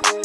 Peace.